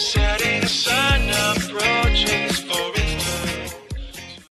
setting aside.